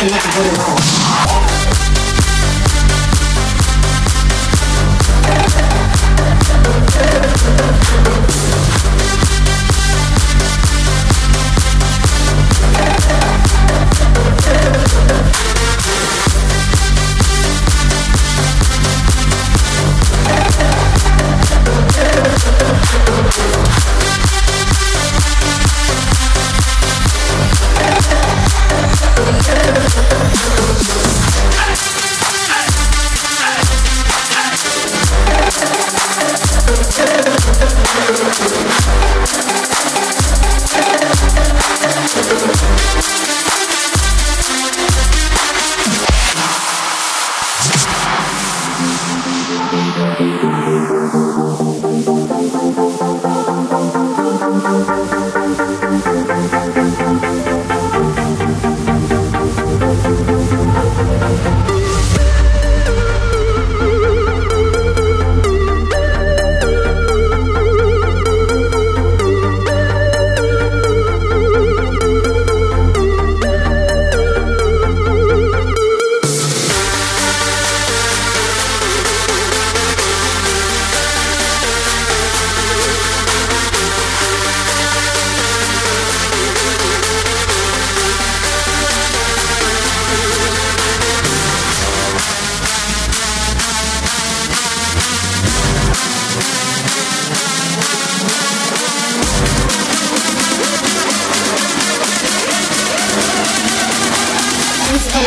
I like to put it on.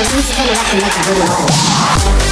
Gonna, who's gonna let them make a little noise?